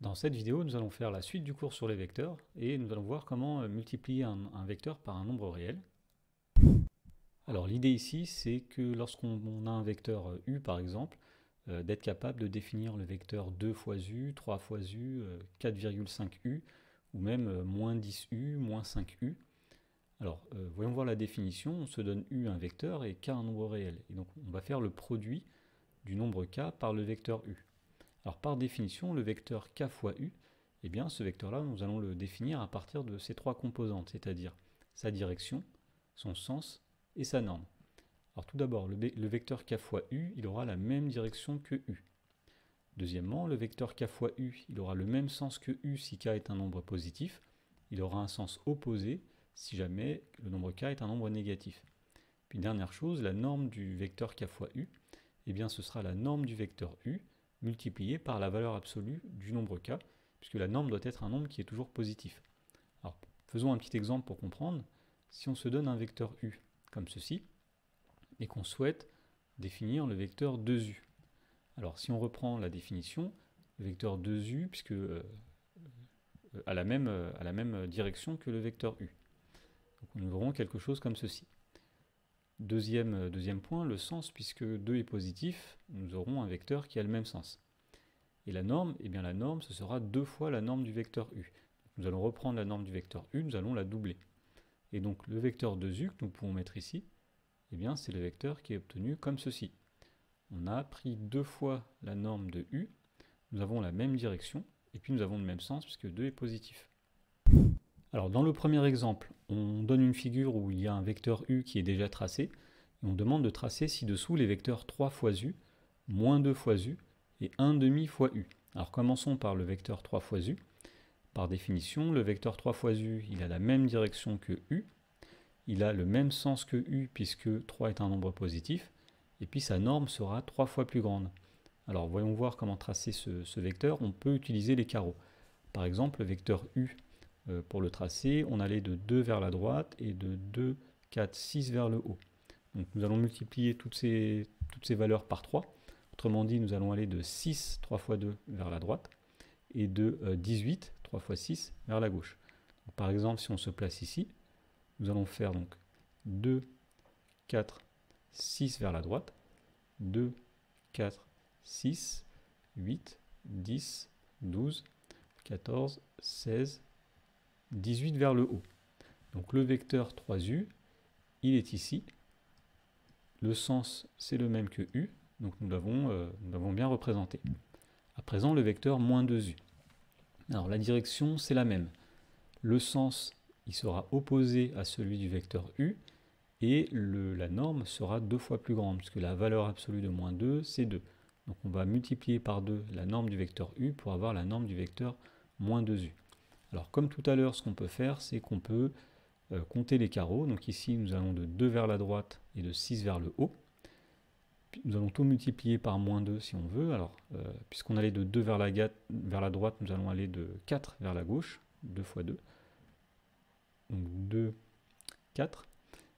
Dans cette vidéo, nous allons faire la suite du cours sur les vecteurs et nous allons voir comment euh, multiplier un, vecteur par un nombre réel. Alors l'idée ici, c'est que lorsqu'on a un vecteur euh, u par exemple, euh, d'être capable de définir le vecteur 2 fois u, 3 fois u, 4,5u, ou même moins 10u, moins 5u. Alors voyons voir la définition, on se donne u un vecteur et k un nombre réel. Et donc on va faire le produit du nombre k par le vecteur u. Alors par définition, le vecteur k fois u, eh bien ce vecteur-là, nous allons le définir à partir de ces trois composantes, c'est-à-dire sa direction, son sens et sa norme. Alors tout d'abord, le, vecteur k fois u, il aura la même direction que u. Deuxièmement, le vecteur k fois u, il aura le même sens que u si k est un nombre positif. Il aura un sens opposé si jamais le nombre k est un nombre négatif. Puis dernière chose, la norme du vecteur k fois u, eh bien ce sera la norme du vecteur u, multiplié par la valeur absolue du nombre k, puisque la norme doit être un nombre qui est toujours positif. Alors, faisons un petit exemple pour comprendre. Si on se donne un vecteur u comme ceci, et qu'on souhaite définir le vecteur 2u. Alors, si on reprend la définition, le vecteur 2u, puisque euh, euh, à, la même, euh, direction que le vecteur u. Nous aurons quelque chose comme ceci. Deuxième, euh, deuxième point, le sens, puisque 2 est positif, nous aurons un vecteur qui a le même sens. Et la norme, eh bien la norme, ce sera deux fois la norme du vecteur u. Nous allons reprendre la norme du vecteur u, nous allons la doubler. Et donc le vecteur 2u que nous pouvons mettre ici, eh bien c'est le vecteur qui est obtenu comme ceci. On a pris deux fois la norme de u, nous avons la même direction, et puis nous avons le même sens puisque 2 est positif. Dans le premier exemple, on donne une figure où il y a un vecteur u qui est déjà tracé, et on demande de tracer ci-dessous les vecteurs 3 fois u, moins 2 fois u, et 1 demi fois u. Alors commençons par le vecteur 3 fois u. Par définition, le vecteur 3 fois u, il a la même direction que u, il a le même sens que u puisque 3 est un nombre positif, et puis sa norme sera 3 fois plus grande. Alors voyons voir comment tracer ce, ce vecteur. On peut utiliser les carreaux. Par exemple, le vecteur u pour le tracer, on allait de 2 vers la droite et de 2, 4, 6 vers le haut. Donc nous allons multiplier toutes ces, toutes ces valeurs par 3. Autrement dit, nous allons aller de 6, 3 fois 2 vers la droite et de 18, 3 fois 6 vers la gauche. par exemple, si on se place ici, nous allons faire donc 2, 4, 6 vers la droite, 2, 4, 6, 8, 10, 12, 14, 16, 18 vers le haut. Donc le vecteur 3u, il est ici. Le sens, c'est le même que u, donc nous l'avons euh, bien représenté. À présent, le vecteur moins 2u. Alors la direction, c'est la même. Le sens, il sera opposé à celui du vecteur u, et la norme sera deux fois plus grande, puisque la valeur absolue de moins 2, c'est 2. Donc on va multiplier par 2 la norme du vecteur u pour avoir la norme du vecteur moins 2u. Alors comme tout à l'heure, ce qu'on peut faire, c'est qu'on peut euh, compter les carreaux. Donc ici, nous allons de 2 vers la droite et de 6 vers le haut. nous allons tout multiplier par moins 2 si on veut. Alors, euh, puisqu'on allait de 2 vers la, vers la droite, nous allons aller de 4 vers la gauche, 2 fois 2. Donc 2, 4.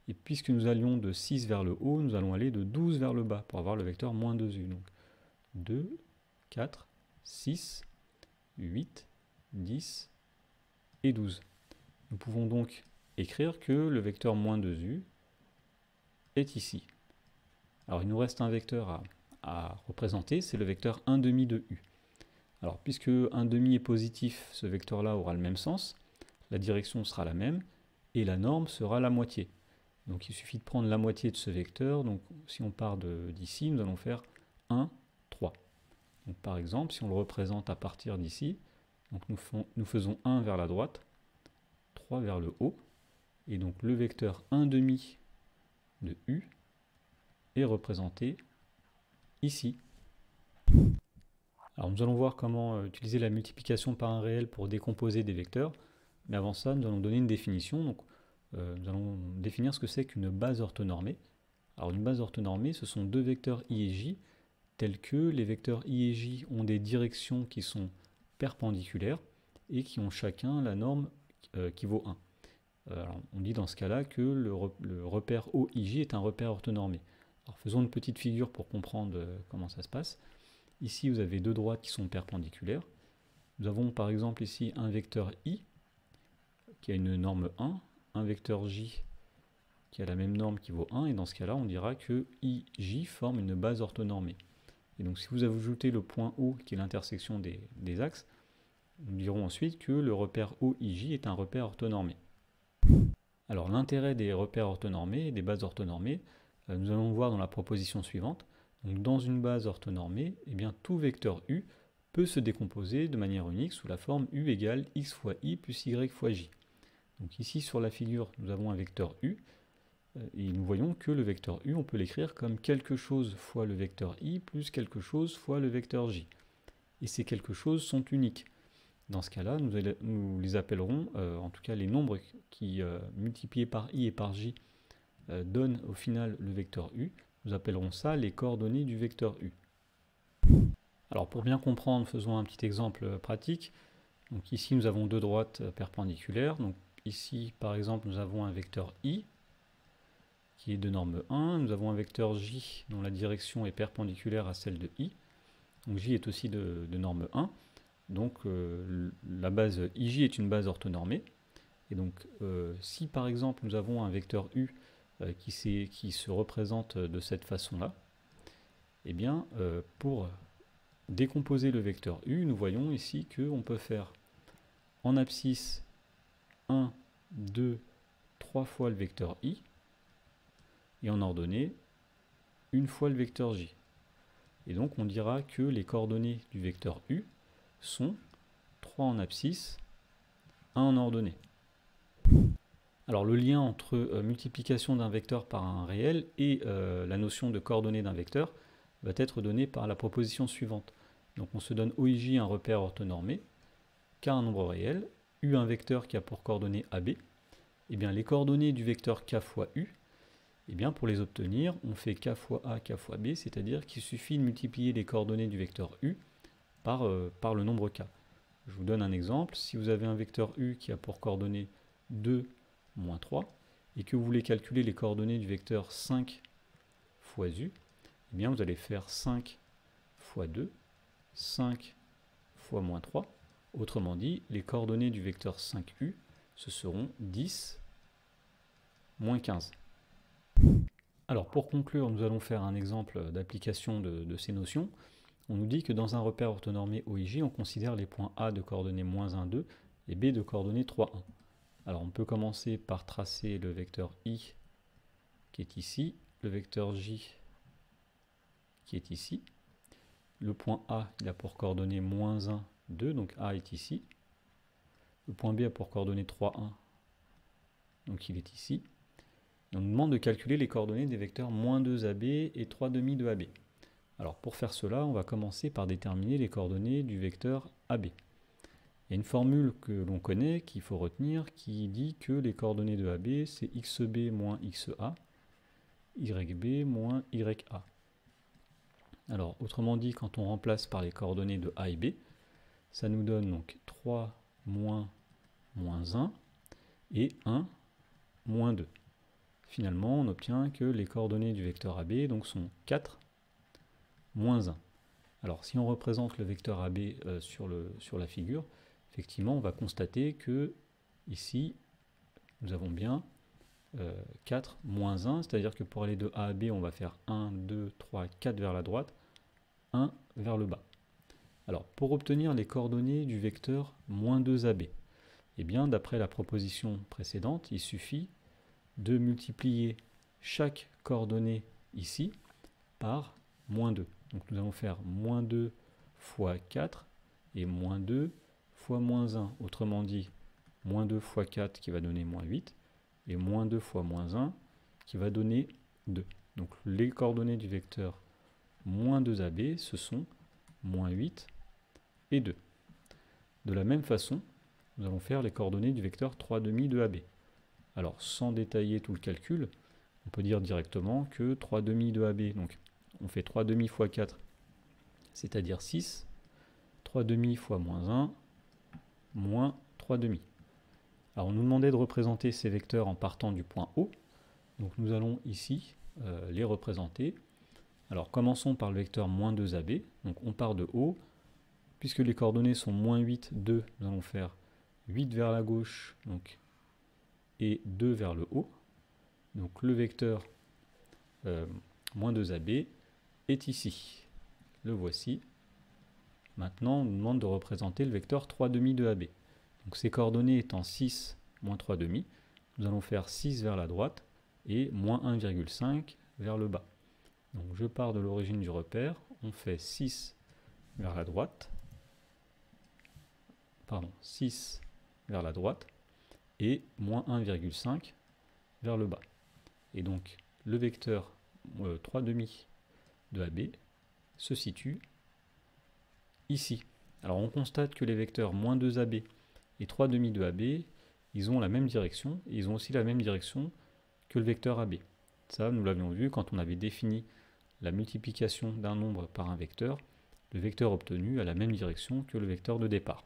Et puisque nous allions de 6 vers le haut, nous allons aller de 12 vers le bas pour avoir le vecteur moins 2u. Donc 2, 4, 6, 8, 10, et 12. Nous pouvons donc écrire que le vecteur moins 2u est ici. Alors il nous reste un vecteur à, représenter, c'est le vecteur 1 demi de u. Alors puisque 1 demi est positif, ce vecteur-là aura le même sens, la direction sera la même, et la norme sera la moitié. Donc il suffit de prendre la moitié de ce vecteur, donc si on part d'ici, nous allons faire 1, 3. Donc par exemple, si on le représente à partir d'ici, donc nous, faisons 1 vers la droite, 3 vers le haut, et donc le vecteur 1 demi de U est représenté ici. Alors nous allons voir comment euh, utiliser la multiplication par un réel pour décomposer des vecteurs, mais avant ça nous allons donner une définition. Donc, euh, nous allons définir ce que c'est qu'une base orthonormée. Alors une base orthonormée, ce sont deux vecteurs i et j, tels que les vecteurs i et j ont des directions qui sont perpendiculaires et qui ont chacun la norme euh, qui vaut 1. Euh, on dit dans ce cas-là que le, repère OIJ est un repère orthonormé. Faisons une petite figure pour comprendre euh, comment ça se passe. Ici, vous avez deux droites qui sont perpendiculaires. Nous avons par exemple ici un vecteur i qui a une norme 1, un vecteur j qui a la même norme qui vaut 1, et dans ce cas-là, on dira que ij forme une base orthonormée. Et donc si vous ajoutez le point O, qui est l'intersection des, axes, nous dirons ensuite que le repère OIJ est un repère orthonormé. Alors l'intérêt des repères orthonormés, des bases orthonormées, euh, nous allons le voir dans la proposition suivante. Dans une base orthonormée, eh bien, tout vecteur U peut se décomposer de manière unique sous la forme U égale x fois i plus y fois j. Donc ici sur la figure, nous avons un vecteur U, et nous voyons que le vecteur U, on peut l'écrire comme quelque chose fois le vecteur i plus quelque chose fois le vecteur j. Et ces quelque chose sont uniques. Dans ce cas-là, nous, les appellerons, euh, en tout cas les nombres qui, euh, multipliés par i et par j, donnent au final le vecteur u. Nous appellerons ça les coordonnées du vecteur u. Alors pour bien comprendre, faisons un petit exemple pratique. Donc ici, nous avons deux droites perpendiculaires. Donc ici, par exemple, nous avons un vecteur i qui est de norme 1. Nous avons un vecteur j dont la direction est perpendiculaire à celle de i. Donc j est aussi de, norme 1. Donc euh, la base ij est une base orthonormée. Et donc euh, si par exemple nous avons un vecteur u euh, qui, se représente de cette façon-là, eh bien pour décomposer le vecteur u, nous voyons ici qu'on peut faire en abscisse 1, 2, 3 fois le vecteur i, et en ordonnée une fois le vecteur j. Et donc on dira que les coordonnées du vecteur u sont 3 en abscisse, 1 en ordonnée. Alors le lien entre euh, multiplication d'un vecteur par un réel et euh, la notion de coordonnées d'un vecteur va être donné par la proposition suivante. Donc on se donne OIJ un repère orthonormé, K un nombre réel, U un vecteur qui a pour coordonnées AB. Et eh bien les coordonnées du vecteur K fois U eh bien, pour les obtenir, on fait k fois a, k fois b, c'est-à-dire qu'il suffit de multiplier les coordonnées du vecteur u par, euh, le nombre k. Je vous donne un exemple. Si vous avez un vecteur u qui a pour coordonnées 2, moins 3, et que vous voulez calculer les coordonnées du vecteur 5 fois u, eh vous allez faire 5 fois 2, 5 fois moins 3. Autrement dit, les coordonnées du vecteur 5u, ce seront 10 moins 15. Alors pour conclure, nous allons faire un exemple d'application de, ces notions. On nous dit que dans un repère orthonormé OIJ, on considère les points A de coordonnées moins 1, 2 et B de coordonnées 3, 1. Alors on peut commencer par tracer le vecteur I qui est ici, le vecteur J qui est ici. Le point A, il a pour coordonnées moins 1, 2, donc A est ici. Le point B a pour coordonnées 3, 1, donc il est ici on nous demande de calculer les coordonnées des vecteurs moins 2AB et 3 demi de AB. Alors pour faire cela, on va commencer par déterminer les coordonnées du vecteur AB. Il y a une formule que l'on connaît, qu'il faut retenir, qui dit que les coordonnées de AB, c'est xb moins xa, yb moins ya. Alors, autrement dit, quand on remplace par les coordonnées de A et B, ça nous donne donc 3 moins moins 1 et 1 moins 2 finalement, on obtient que les coordonnées du vecteur AB donc, sont 4 moins 1. Alors, si on représente le vecteur AB euh, sur, le, sur la figure, effectivement, on va constater que ici, nous avons bien 4 euh, moins 1, c'est-à-dire que pour aller de A à B, on va faire 1, 2, 3, 4 vers la droite, 1 vers le bas. Alors, pour obtenir les coordonnées du vecteur moins 2AB, eh bien, d'après la proposition précédente, il suffit de multiplier chaque coordonnée ici par moins 2. Donc nous allons faire moins 2 fois 4 et moins 2 fois moins 1. Autrement dit, moins 2 fois 4 qui va donner moins 8 et moins 2 fois moins 1 qui va donner 2. Donc les coordonnées du vecteur moins 2AB, ce sont moins 8 et 2. De la même façon, nous allons faire les coordonnées du vecteur 3 demi de AB. Alors, sans détailler tout le calcul, on peut dire directement que 3 demi de AB, donc on fait 3 demi fois 4, c'est-à-dire 6, 3 demi fois moins 1, moins 3 demi. Alors on nous demandait de représenter ces vecteurs en partant du point O, donc nous allons ici euh, les représenter. Alors commençons par le vecteur moins 2AB, donc on part de O, puisque les coordonnées sont moins 8, 2, nous allons faire 8 vers la gauche donc, et 2 vers le haut. Donc le vecteur euh, moins 2AB est ici. Le voici. Maintenant, on nous demande de représenter le vecteur 3 demi de AB. Donc ces coordonnées étant 6, moins 3 demi, nous allons faire 6 vers la droite et moins 1,5 vers le bas. Donc je pars de l'origine du repère, on fait 6 vers la droite, pardon, 6 vers la droite et moins 1,5 vers le bas. Et donc le vecteur 3 euh, de AB se situe ici. Alors on constate que les vecteurs moins 2AB et 3 demi de AB, ils ont la même direction, et ils ont aussi la même direction que le vecteur AB. Ça, nous l'avions vu quand on avait défini la multiplication d'un nombre par un vecteur, le vecteur obtenu a la même direction que le vecteur de départ.